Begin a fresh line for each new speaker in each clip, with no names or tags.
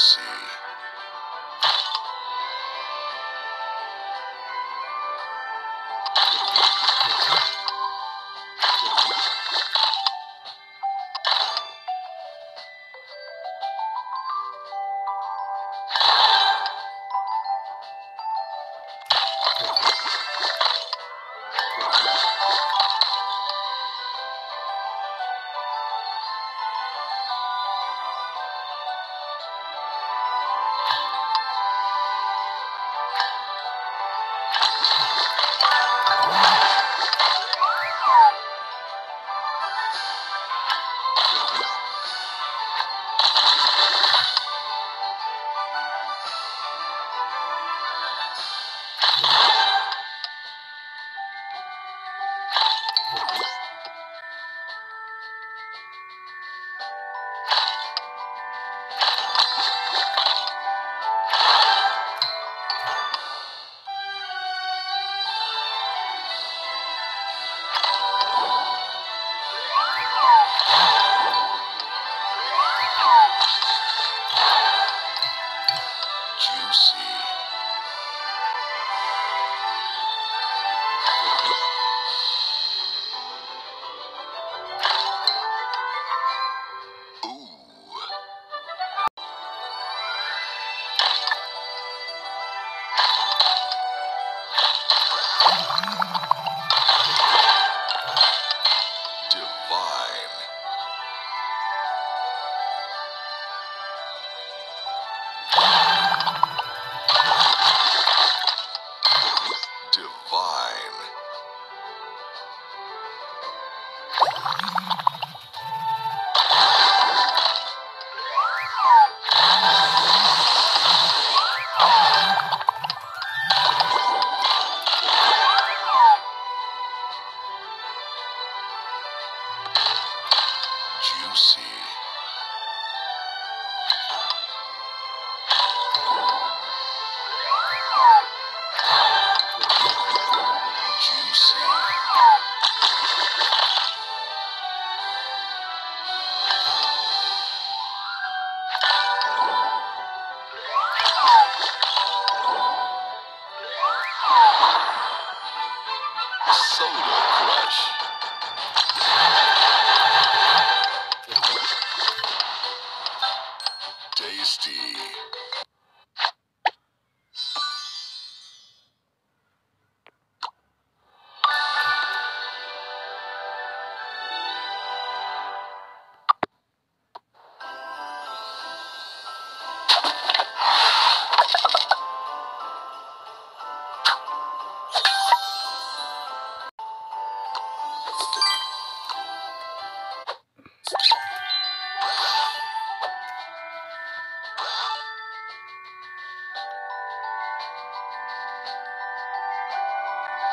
Juicy.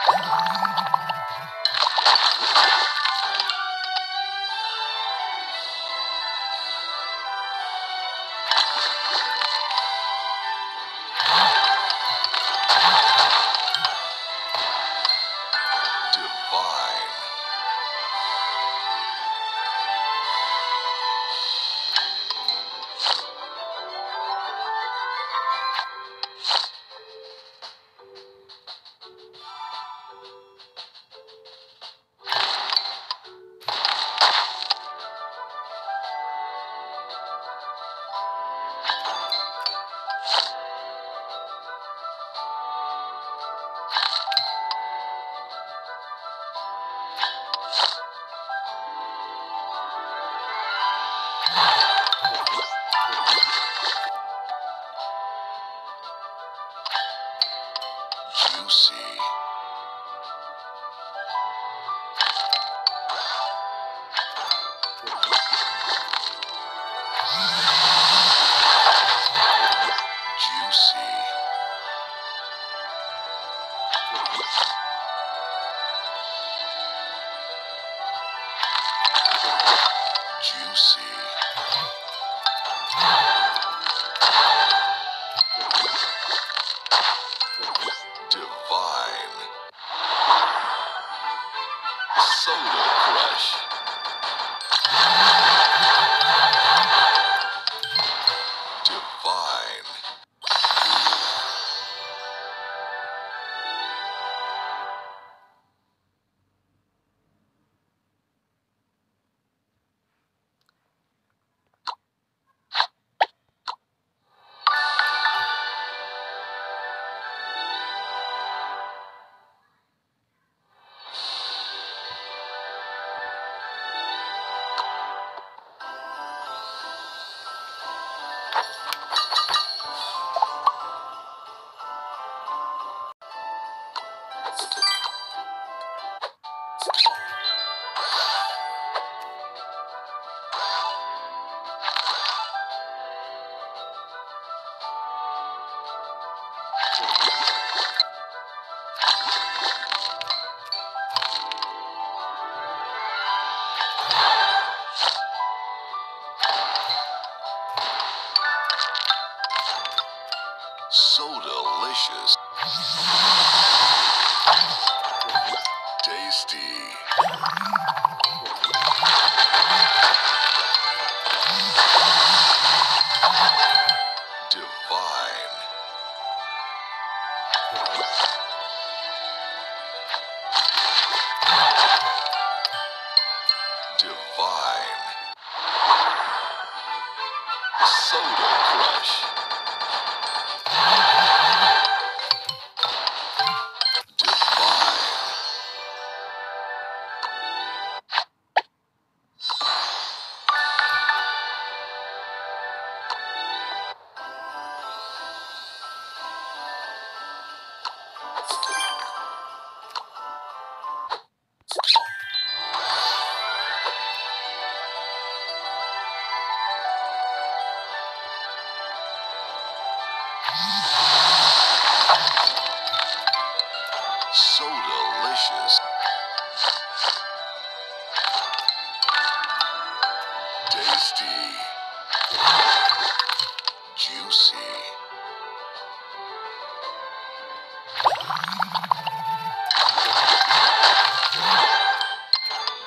Thank you.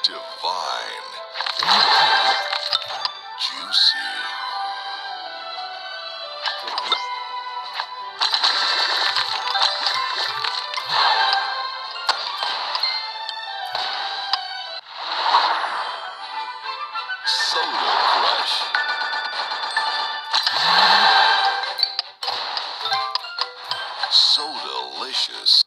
Divine. Juicy. Soda Crush. so delicious.